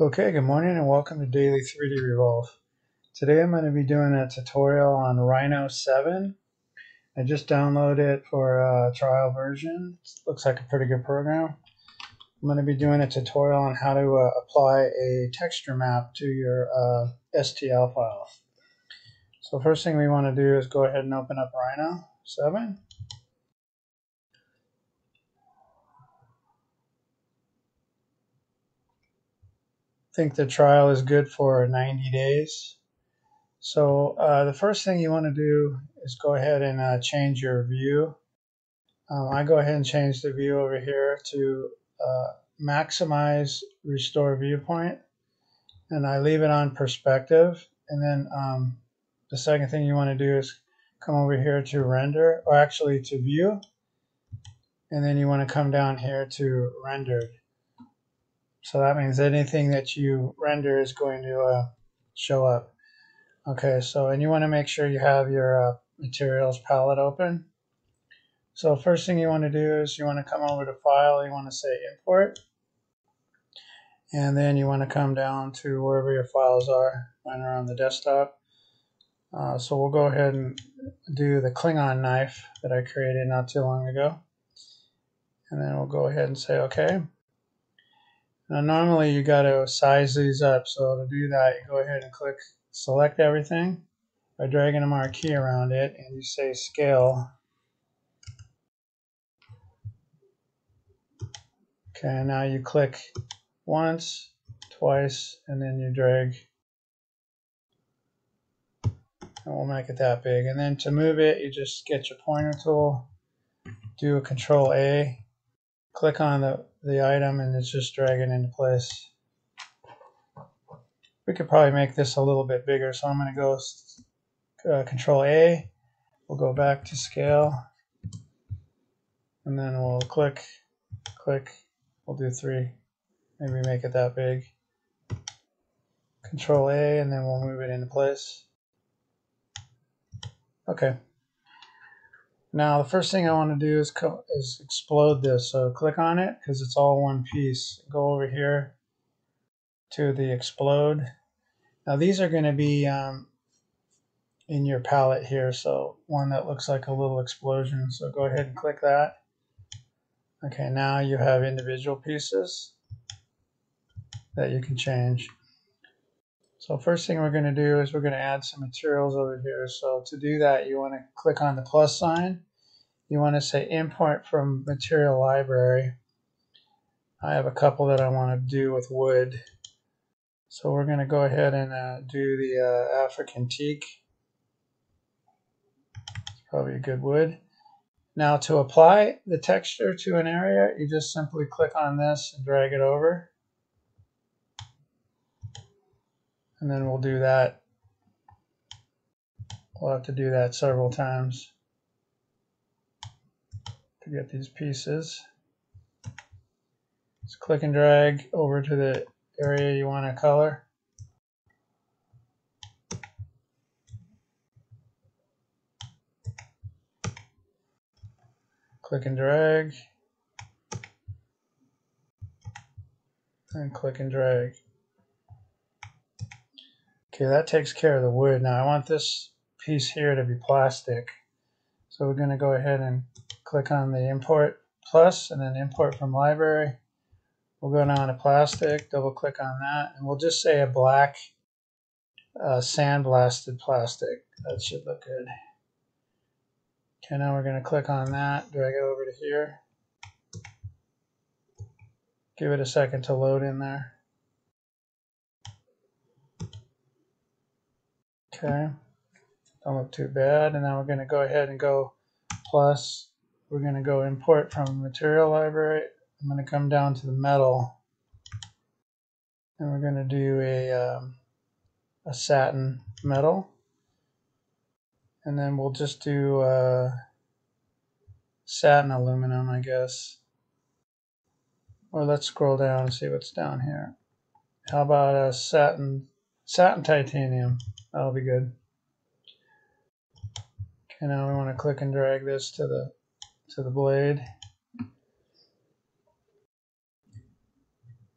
Okay, good morning and welcome to Dailey 3D Revolve. Today I'm going to be doing a tutorial on Rhino 7. I just downloaded it for a trial version. It looks like a pretty good program. I'm going to be doing a tutorial on how to uh, apply a texture map to your uh, STL file. So first thing we want to do is go ahead and open up Rhino 7. Think the trial is good for 90 days. So uh, the first thing you want to do is go ahead and uh, change your view. Um, I go ahead and change the view over here to uh, maximize restore viewpoint and I leave it on perspective and then um, the second thing you want to do is come over here to render or actually to view and then you want to come down here to rendered so that means anything that you render is going to uh, show up. Okay, so and you want to make sure you have your uh, materials palette open. So first thing you want to do is you want to come over to File, you want to say Import. And then you want to come down to wherever your files are. Mine are on the desktop. Uh, so we'll go ahead and do the Klingon knife that I created not too long ago. And then we'll go ahead and say OK. Now normally you got to size these up. So to do that, you go ahead and click select everything by dragging a marquee around it and you say scale. Okay, now you click once, twice, and then you drag and we'll make it that big. And then to move it, you just get your pointer tool, do a control A, click on the the item and it's just dragging into place. We could probably make this a little bit bigger, so I'm going to go uh, Control A. We'll go back to scale, and then we'll click, click. We'll do three. Maybe make it that big. Control A, and then we'll move it into place. Okay. Now the first thing I want to do is, is explode this. So click on it because it's all one piece. Go over here to the explode. Now these are going to be um, in your palette here. So one that looks like a little explosion. So go ahead and click that. Okay, now you have individual pieces that you can change. So first thing we're going to do is we're going to add some materials over here. So to do that, you want to click on the plus sign. You want to say import from material library. I have a couple that I want to do with wood. So we're going to go ahead and uh, do the uh, African teak. It's probably a good wood. Now to apply the texture to an area, you just simply click on this and drag it over. And then we'll do that. We'll have to do that several times to get these pieces. Just click and drag over to the area you want to color. Click and drag. And click and drag. Okay, that takes care of the wood. Now I want this piece here to be plastic. So we're going to go ahead and click on the import plus and then import from library. We'll go down to plastic, double click on that, and we'll just say a black uh, sandblasted plastic. That should look good. Okay, now we're going to click on that, drag it over to here. Give it a second to load in there. Okay, don't look too bad. And now we're going to go ahead and go plus. We're going to go import from material library. I'm going to come down to the metal. And we're going to do a, um, a satin metal. And then we'll just do uh, satin aluminum, I guess. Or let's scroll down and see what's down here. How about a satin satin titanium? That'll be good. Okay, now we want to click and drag this to the to the blade.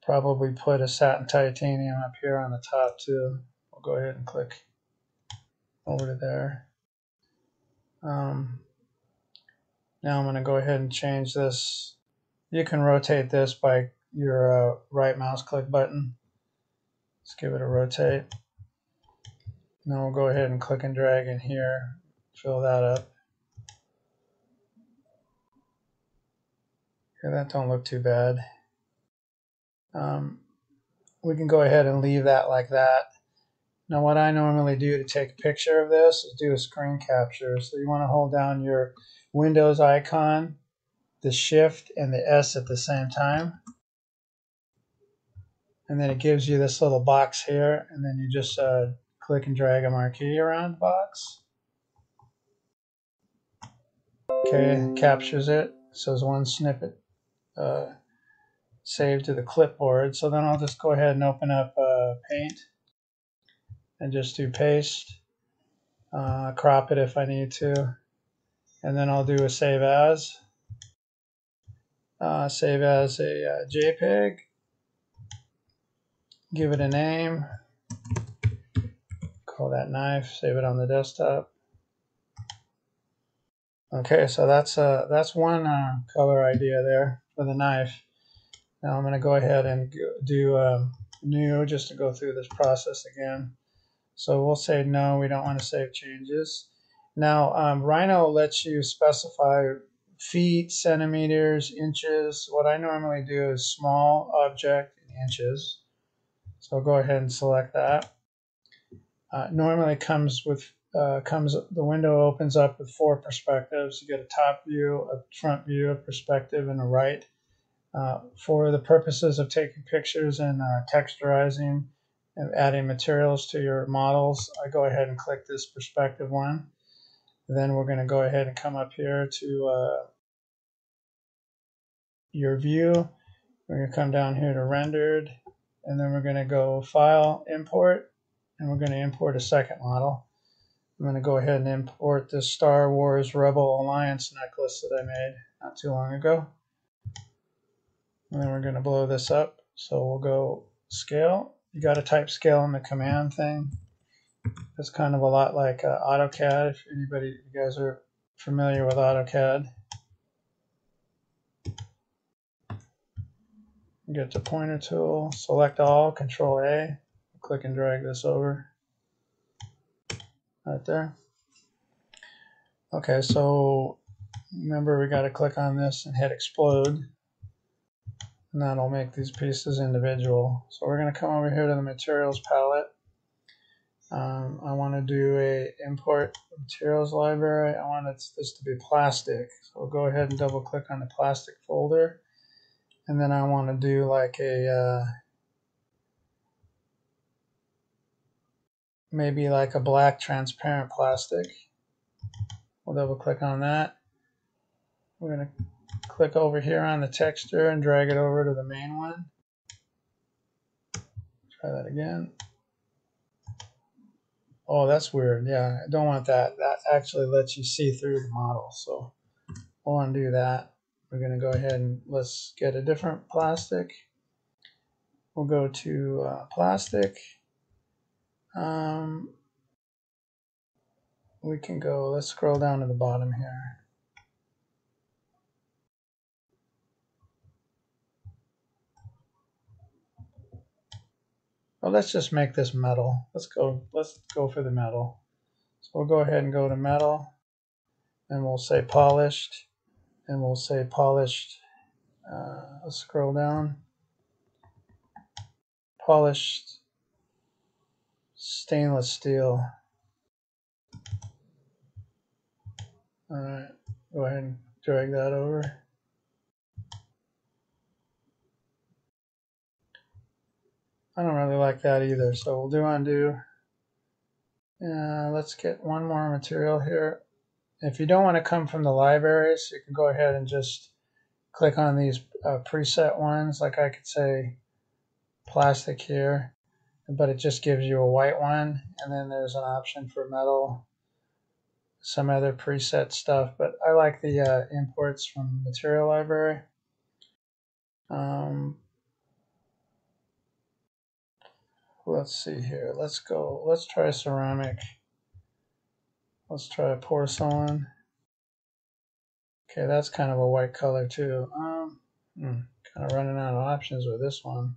probably put a satin titanium up here on the top too. We'll go ahead and click over to there. Um, now I'm going to go ahead and change this. You can rotate this by your uh, right mouse click button. Let's give it a rotate. Now we'll go ahead and click and drag in here, fill that up. Okay, that don't look too bad. Um, we can go ahead and leave that like that. Now what I normally do to take a picture of this is do a screen capture. So you want to hold down your Windows icon, the shift and the S at the same time. And then it gives you this little box here and then you just uh, click and drag a marquee around the box. Okay, captures it. So it's one snippet uh, saved to the clipboard. So then I'll just go ahead and open up uh, Paint and just do paste, uh, crop it if I need to, and then I'll do a save as, uh, save as a uh, JPEG, give it a name, call that knife, save it on the desktop. Okay, so that's uh, that's one uh, color idea there for the knife. Now I'm going to go ahead and do um, new just to go through this process again. So we'll say no, we don't want to save changes. Now um, Rhino lets you specify feet, centimeters, inches. What I normally do is small object in inches. So go ahead and select that. Uh, normally comes with uh, comes the window opens up with four perspectives. You get a top view, a front view, a perspective, and a right. Uh, for the purposes of taking pictures and uh, texturizing and adding materials to your models, I go ahead and click this perspective one. Then we're going to go ahead and come up here to uh, your view. We're going to come down here to rendered, and then we're going to go file, import, and we're going to import a second model. I'm going to go ahead and import this Star Wars Rebel Alliance necklace that I made not too long ago. And then we're going to blow this up. So we'll go scale. You got to type scale in the command thing. It's kind of a lot like uh, AutoCAD. If anybody, you guys are familiar with AutoCAD. Get the pointer tool, select all, control A, click and drag this over right there. Okay, so remember we got to click on this and hit explode. And that'll make these pieces individual. So we're going to come over here to the materials palette. Um, I want to do a import materials library. I want this to be plastic. So we'll go ahead and double click on the plastic folder. And then I want to do like a uh, maybe like a black transparent plastic. We'll double click on that. We're going to click over here on the texture and drag it over to the main one. Try that again. Oh, that's weird. Yeah, I don't want that. That actually lets you see through the model. So we'll undo that. We're going to go ahead and let's get a different plastic. We'll go to uh, plastic um, we can go, let's scroll down to the bottom here. Well, let's just make this metal. Let's go, let's go for the metal. So we'll go ahead and go to metal and we'll say polished and we'll say polished. Uh, let's scroll down. Polished stainless steel. All right, go ahead and drag that over. I don't really like that either, so we'll do undo. Uh, let's get one more material here. If you don't want to come from the libraries, you can go ahead and just click on these uh, preset ones. Like I could say plastic here but it just gives you a white one and then there's an option for metal some other preset stuff but I like the uh, imports from material library um, let's see here. Let's go. Let's try ceramic. Let's try a porcelain. Okay, that's kind of a white color too. Um, hmm, kind of running out of options with this one.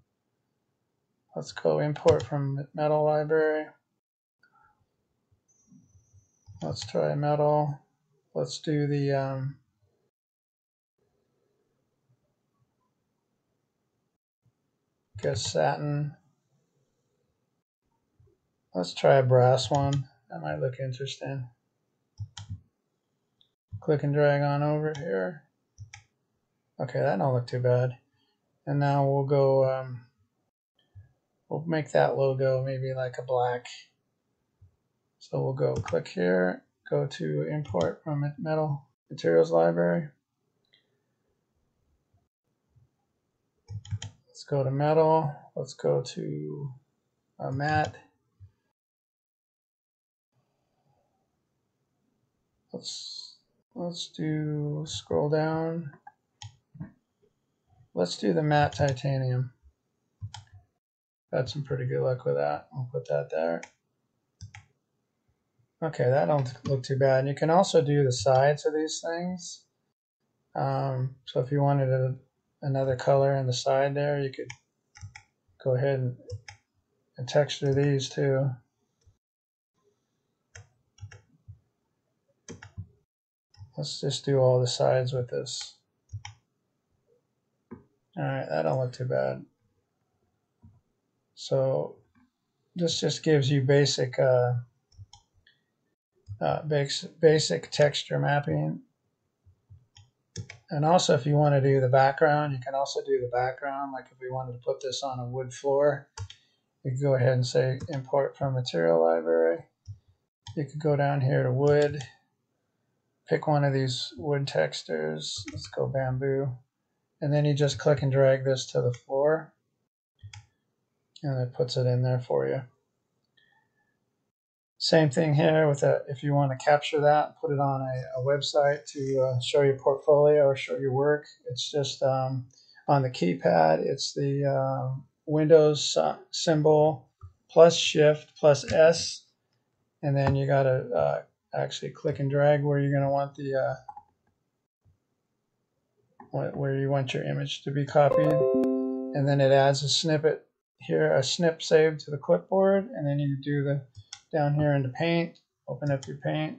Let's go import from metal library. Let's try metal. Let's do the um, guess satin. Let's try a brass one. That might look interesting. Click and drag on over here. Okay, that don't look too bad. And now we'll go, um, we'll make that logo maybe like a black. So we'll go click here, go to import from metal materials library. Let's go to metal. Let's go to a matte. Let's let's do scroll down. Let's do the matte titanium. Had some pretty good luck with that. I'll put that there. Okay, that don't look too bad. You can also do the sides of these things. Um, so if you wanted a, another color in the side there, you could go ahead and, and texture these too. Let's just do all the sides with this. All right, that don't look too bad. So this just gives you basic uh, uh, basic, basic texture mapping. And also if you want to do the background, you can also do the background. Like if we wanted to put this on a wood floor, you could go ahead and say import from material library. You could go down here to wood, pick one of these wood textures. Let's go bamboo. And then you just click and drag this to the floor. And it puts it in there for you. Same thing here with a, if you want to capture that, put it on a, a website to uh, show your portfolio or show your work. It's just um, on the keypad, it's the um, Windows uh, symbol plus Shift plus S. And then you got to uh, actually click and drag where you're going to want the uh, where you want your image to be copied. And then it adds a snippet here, a snip saved to the clipboard. And then you do the down here into paint, open up your paint,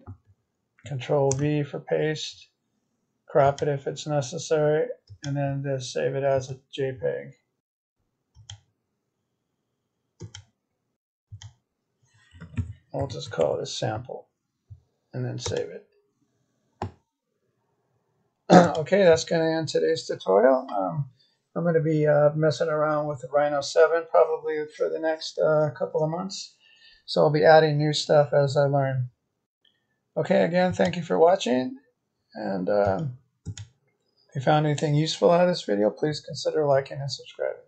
control V for paste, crop it if it's necessary, and then just save it as a JPEG. We'll just call it a sample and then save it. okay, that's going to end today's tutorial. Um, I'm going to be uh, messing around with the Rhino 7 probably for the next uh, couple of months. So I'll be adding new stuff as I learn. Okay, again, thank you for watching. And um, if you found anything useful out of this video, please consider liking and subscribing.